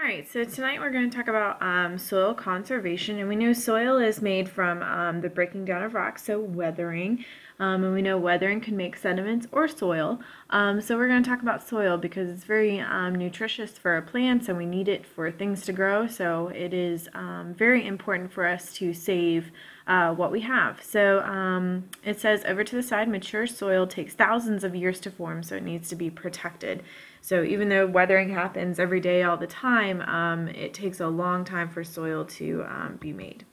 All right, so tonight we're going to talk about um, soil conservation, and we know soil is made from um, the breaking down of rocks, so weathering, um, and we know weathering can make sediments or soil. Um, so we're going to talk about soil because it's very um, nutritious for our plants, and we need it for things to grow. So it is um, very important for us to save uh, what we have. So it says over to the side, mature soil takes thousands of years to form, so it needs to be protected. So even though weathering happens every day all the time, um, it takes a long time for soil to um, be made.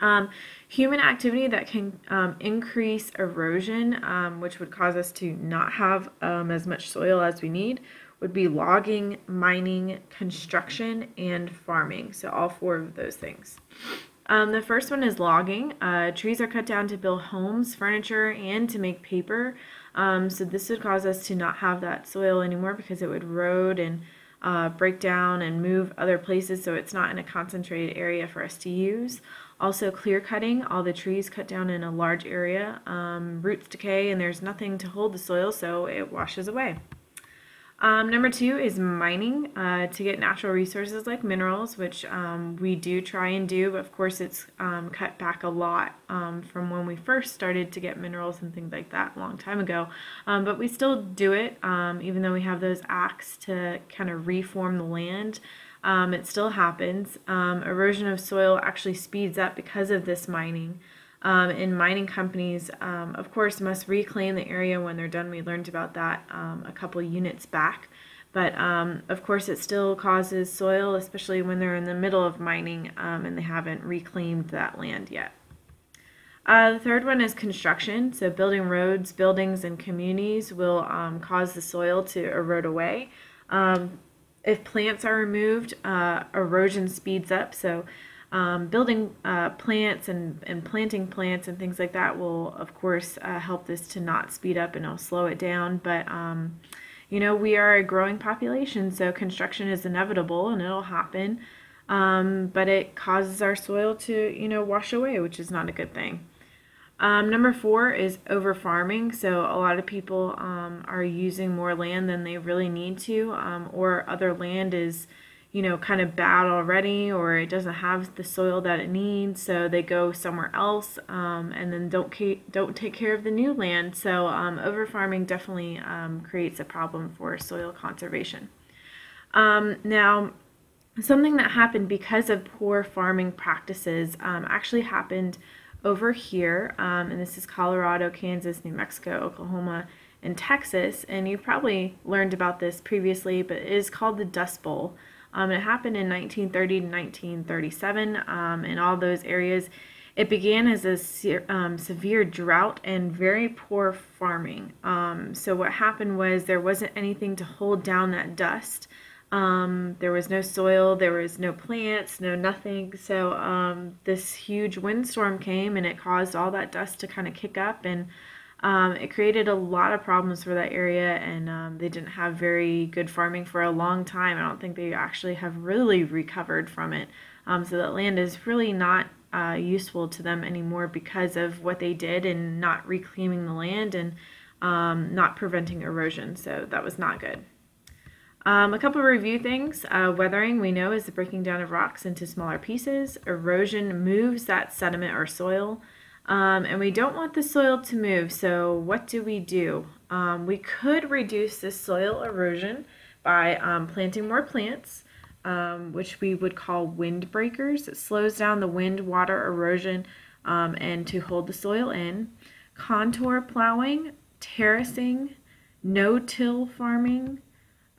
Um, human activity that can um, increase erosion, um, which would cause us to not have um, as much soil as we need, would be logging, mining, construction, and farming. So all four of those things. the first one is logging. Uh, trees are cut down to build homes, furniture, and to make paper. Um, so this would cause us to not have that soil anymore because it would erode and uh, break down and move other places so it's not in a concentrated area for us to use. Also clear cutting, all the trees cut down in a large area, um, roots decay and there's nothing to hold the soil so it washes away. Um, number two is mining uh, to get natural resources like minerals, which um, we do try and do, but of course it's um, cut back a lot um, from when we first started to get minerals and things like that a long time ago. Um, but we still do it, um, even though we have those acts to kind of reform the land. it still happens. erosion of soil actually speeds up because of this mining. Um, and mining companies, um, of course, must reclaim the area when they're done. We learned about that um, a couple units back. But um, of course, it still causes soil, especially when they're in the middle of mining um, and they haven't reclaimed that land yet. Uh, the third one is construction. So, building roads, buildings, and communities will um, cause the soil to erode away. if plants are removed, uh, erosion speeds up. So, um, building uh, plants and, and planting plants and things like that will, of course, uh, help this to not speed up and it'll slow it down. But, um, you know, we are a growing population, so construction is inevitable and it'll happen. Um, but it causes our soil to, you know, wash away, which is not a good thing. Um, number four is over farming. So a lot of people um, are using more land than they really need to, um, or other land is you know, kind of bad already or it doesn't have the soil that it needs, so they go somewhere else um, and then don't don't take care of the new land. So um, over farming definitely um, creates a problem for soil conservation. Um, now, something that happened because of poor farming practices um, actually happened over here, um, and this is Colorado, Kansas, New Mexico, Oklahoma, and Texas. And you probably learned about this previously, but it is called the Dust Bowl. Um, it happened in 1930 to 1937 um, in all those areas. It began as a se um, severe drought and very poor farming. Um, so what happened was there wasn't anything to hold down that dust. Um, there was no soil, there was no plants, no nothing. So um, this huge windstorm came and it caused all that dust to kind of kick up and um, it created a lot of problems for that area, and um, they didn't have very good farming for a long time. I don't think they actually have really recovered from it. Um, so that land is really not uh, useful to them anymore because of what they did and not reclaiming the land and um, not preventing erosion. So that was not good. Um, a couple of review things. Uh, weathering, we know, is the breaking down of rocks into smaller pieces. Erosion moves that sediment or soil. Um, and we don't want the soil to move, so what do we do? Um, we could reduce this soil erosion by um, planting more plants, um, which we would call windbreakers. It slows down the wind water erosion um, and to hold the soil in. Contour plowing, terracing, no-till farming,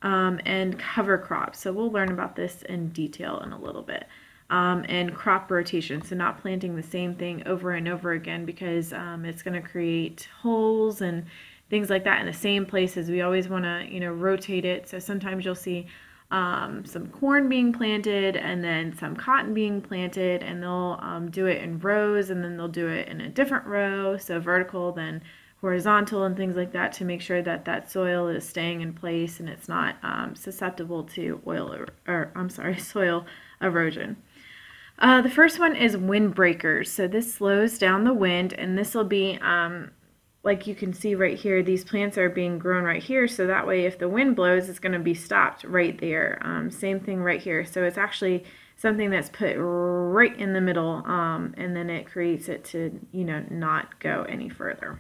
um, and cover crops. So we'll learn about this in detail in a little bit um, and crop rotation. So not planting the same thing over and over again because um, it's going to create holes and things like that in the same places. We always want to, you know, rotate it. So sometimes you'll see um, some corn being planted and then some cotton being planted and they'll um, do it in rows and then they'll do it in a different row. So vertical then horizontal and things like that to make sure that that soil is staying in place and it's not um, susceptible to oil or, or I'm sorry, soil erosion. Uh, the first one is windbreakers. So this slows down the wind, and this will be um, like you can see right here, these plants are being grown right here. So that way, if the wind blows, it's going to be stopped right there. Um, same thing right here. So it's actually something that's put right in the middle um, and then it creates it to, you know, not go any further.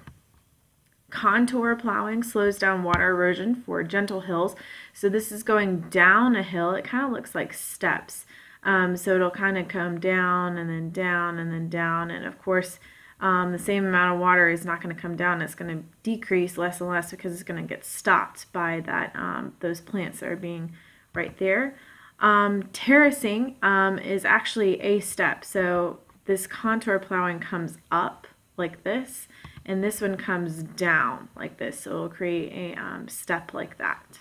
Contour plowing slows down water erosion for gentle hills. So this is going down a hill. It kind of looks like steps. Um, so it'll kind of come down and then down and then down. And of course, um, the same amount of water is not going to come down. It's going to decrease less and less because it's going to get stopped by that um, those plants that are being right there. Um, terracing um, is actually a step. So this contour plowing comes up like this, and this one comes down like this. So it'll create a um, step like that.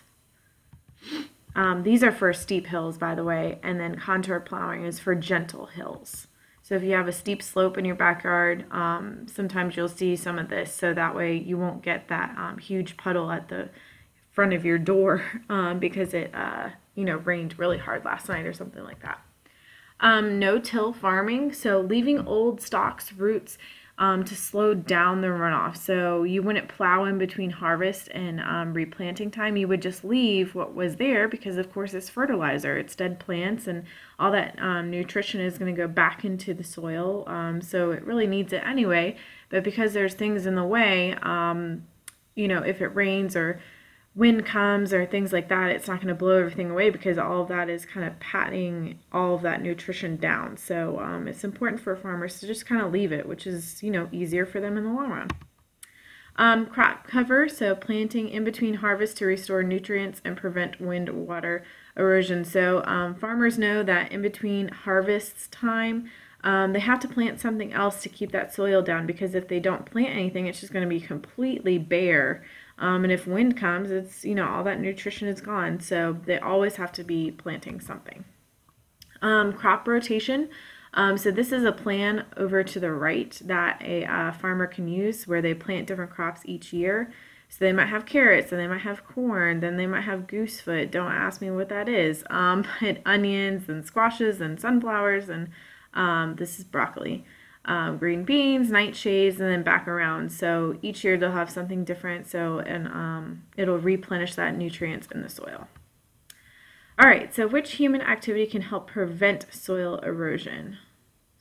Um, these are for steep hills, by the way, and then contour plowing is for gentle hills. So if you have a steep slope in your backyard, um, sometimes you'll see some of this, so that way you won't get that um, huge puddle at the front of your door um, because it, uh, you know, rained really hard last night or something like that. Um, no-till farming, so leaving old stalks, roots, um, to slow down the runoff. So you wouldn't plow in between harvest and um, replanting time. You would just leave what was there because, of course, it's fertilizer. It's dead plants, and all that um, nutrition is going to go back into the soil. Um, so it really needs it anyway. But because there's things in the way, um, you know, if it rains or wind comes or things like that, it's not going to blow everything away because all of that is kind of patting all of that nutrition down. So um, it's important for farmers to just kind of leave it, which is, you know, easier for them in the long run. Um, crop cover, so planting in between harvest to restore nutrients and prevent wind water erosion. So um, farmers know that in between harvests time, um, they have to plant something else to keep that soil down because if they don't plant anything, it's just going to be completely bare um, and if wind comes, it's, you know, all that nutrition is gone. So they always have to be planting something. Um, crop rotation. Um, so this is a plan over to the right that a uh, farmer can use where they plant different crops each year. So they might have carrots, and they might have corn, then they might have goosefoot. Don't ask me what that is. Um, and onions and squashes and sunflowers, and um, this is broccoli um, green beans, nightshades, and then back around. So each year they'll have something different. So and um, it'll replenish that nutrients in the soil. All right. So which human activity can help prevent soil erosion?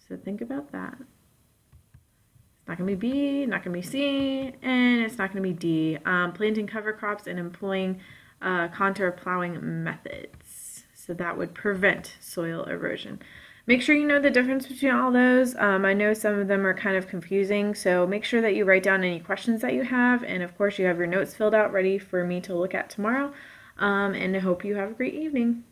So think about that. It's not going to be B, not going to be C, and it's not going to be D. Um, planting cover crops and employing uh, contour plowing methods. So that would prevent soil erosion. Make sure you know the difference between all those. Um, I know some of them are kind of confusing, so make sure that you write down any questions that you have, and of course you have your notes filled out ready for me to look at tomorrow, um, and I hope you have a great evening.